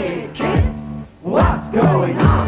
Hey kids, what's going on?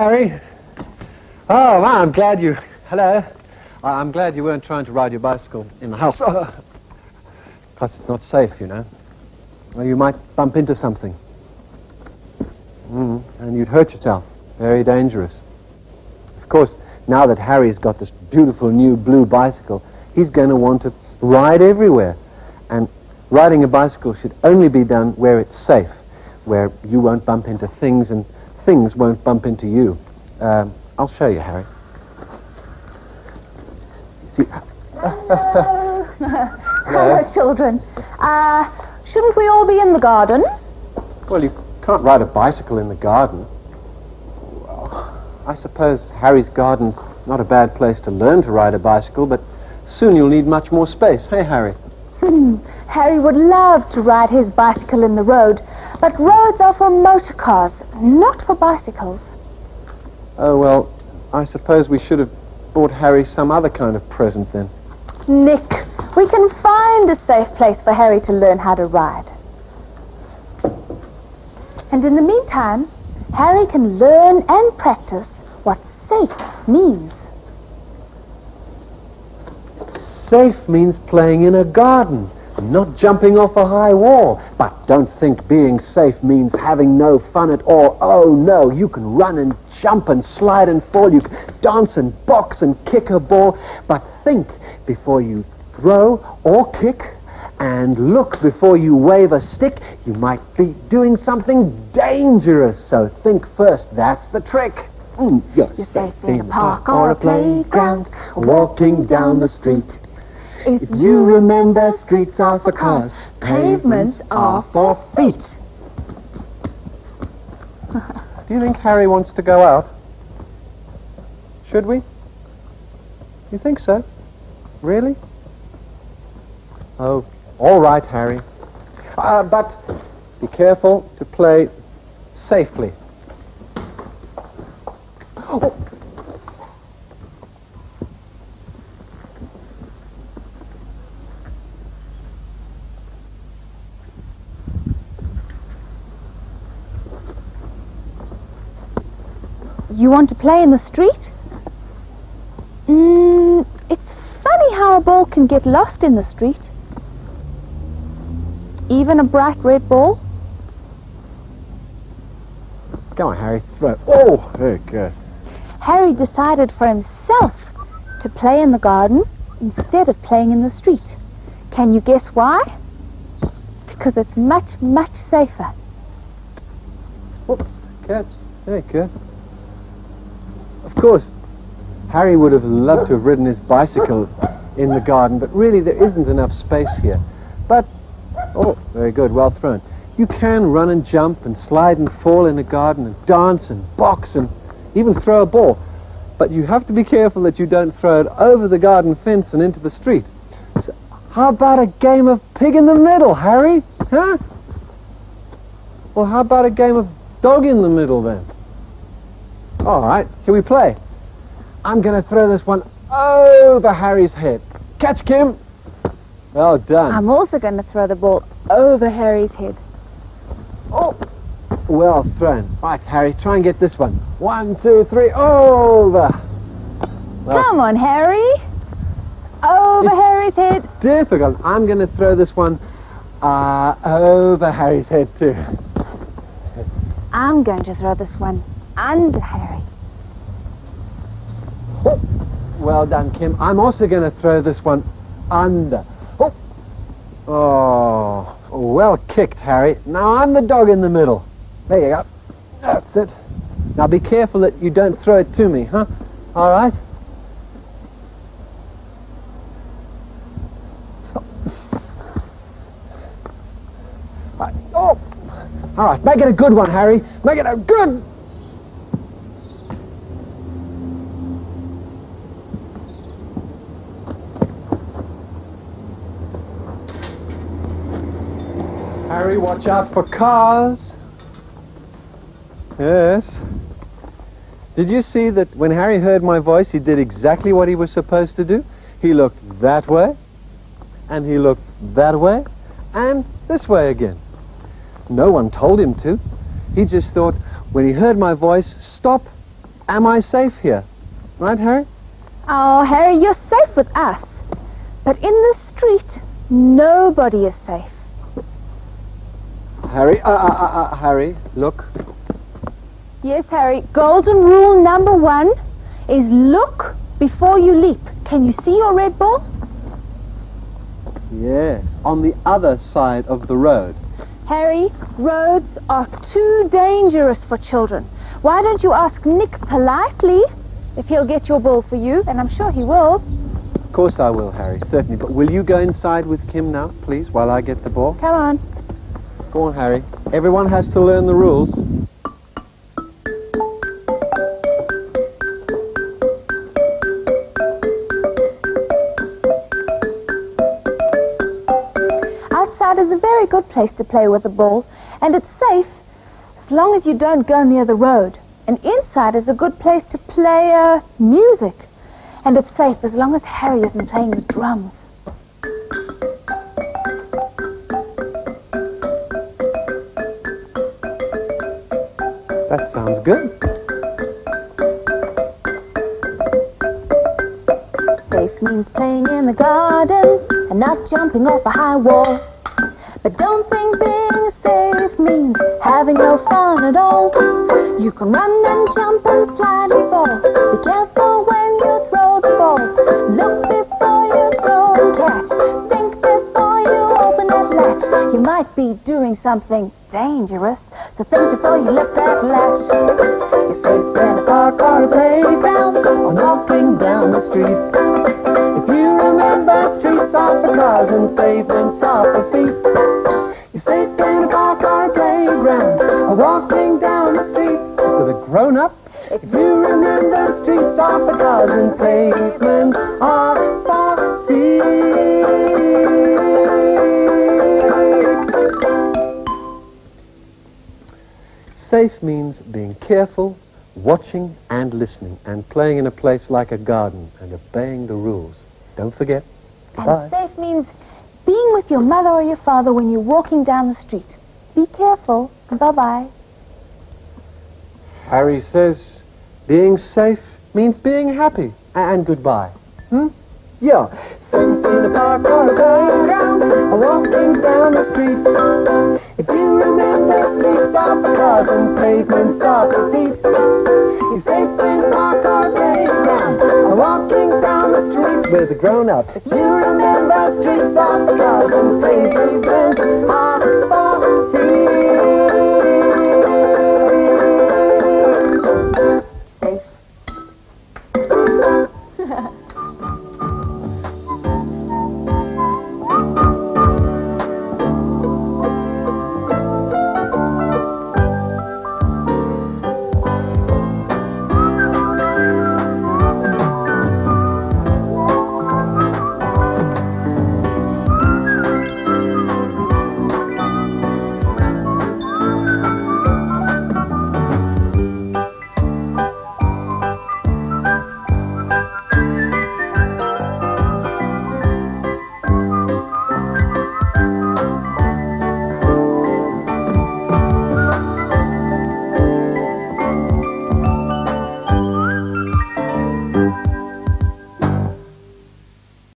Harry. Oh, I'm glad you. Hello. I'm glad you weren't trying to ride your bicycle in the house. Plus, it's not safe, you know. Well, you might bump into something. Mm, and you'd hurt yourself. Very dangerous. Of course, now that Harry's got this beautiful new blue bicycle, he's going to want to ride everywhere. And riding a bicycle should only be done where it's safe, where you won't bump into things and things won't bump into you. Um, I'll show you, Harry. You see, Hello. Hello, children. Uh, shouldn't we all be in the garden? well, you can't ride a bicycle in the garden. Well, I suppose Harry's garden's not a bad place to learn to ride a bicycle, but soon you'll need much more space. Hey, Harry. Hmm, Harry would love to ride his bicycle in the road, but roads are for motor cars, not for bicycles. Oh, well, I suppose we should have bought Harry some other kind of present then. Nick, we can find a safe place for Harry to learn how to ride. And in the meantime, Harry can learn and practice what safe means. Safe means playing in a garden, not jumping off a high wall. But don't think being safe means having no fun at all. Oh no, you can run and jump and slide and fall. You can dance and box and kick a ball. But think before you throw or kick and look before you wave a stick. You might be doing something dangerous. So think first. That's the trick. Mm, you're, You're safe in a park or a playground, walking down the street. If you remember, streets are for cars, pavements are for feet. Do you think Harry wants to go out? Should we? You think so? Really? Oh, all right, Harry. Uh, but be careful to play safely. Oh. You want to play in the street? Mm, it's funny how a ball can get lost in the street. Even a bright red ball. Come on, Harry, throw. Oh, very good. Harry decided for himself to play in the garden instead of playing in the street. Can you guess why? Because it's much, much safer. Whoops, catch. Very good. Of course, Harry would have loved to have ridden his bicycle in the garden, but really there isn't enough space here. But, oh, very good, well thrown. You can run and jump and slide and fall in the garden and dance and box and even throw a ball. But you have to be careful that you don't throw it over the garden fence and into the street. So how about a game of pig in the middle, Harry? Huh? Well, how about a game of dog in the middle then? All right, shall we play? I'm going to throw this one over Harry's head. Catch, Kim. Well done. I'm also going to throw the ball over Harry's head. oh, well thrown. Right, Harry, try and get this one. One, two, three, over. Well- Come on, Harry. Over Harry's head. difficult. I'm going to throw this one uh, over Harry's head too. I'm going to throw this one under Harry. Oh, Well done, Kim. I'm also going to throw this one under. Oh. oh, well kicked, Harry. Now I'm the dog in the middle. There you go. That's it. Now be careful that you don't throw it to me, huh? All right? Right. Oh! All right, make it a good one, Harry. Make it a good... Harry, watch out for cars. Yes. Did you see that when Harry heard my voice, he did exactly what he was supposed to do? He looked that way, and he looked that way, and this way again. No one told him to. He just thought, when he heard my voice, stop. Am I safe here? Right, Harry? Oh, Harry, you're safe with us. But in the street, nobody is safe. Harry, uh, uh, uh, uh, Harry, look. Yes, Harry. Golden rule number one is look before you leap. Can you see your red ball? Yes, on the other side of the road. Harry, roads are too dangerous for children. Why don't you ask Nick politely if he'll get your ball for you? And I'm sure he will. Of course I will, Harry, certainly. But will you go inside with Kim now, please, while I get the ball? Come on. Go on, Harry. Everyone has to learn the rules. Outside is a very good place to play with the ball, and it's safe as long as you don't go near the road. And inside is a good place to play uh, music, and it's safe as long as Harry isn't playing the drums. That sounds good. Safe means playing in the garden and not jumping off a high wall. But don't think being safe means having no fun at all. You can run and jump and slide and fall. Be careful when you throw the ball. Look before you throw and catch. Think before you open that latch. You might be doing something dangerous, so think before you lift that latch. You're safe in a park or a playground or walking down the street. If you remember streets are for cars and pavements are for feet. You're safe in a park or a playground or walking down the street. With a grown-up? If you remember streets are for cars and pavements are for feet. Safe means being careful, watching and listening, and playing in a place like a garden and obeying the rules. Don't forget. And safe means being with your mother or your father when you're walking down the street. Be careful. Bye-bye. Harry says being safe means being happy. And goodbye. Hmm? Yeah. Safe in a park or a playground or walking down the street. If you remember streets for cars and pavements are for feet. You're safe in a park or a playground or walking down the street. With the grown-ups. If you remember streets for cars and pavements.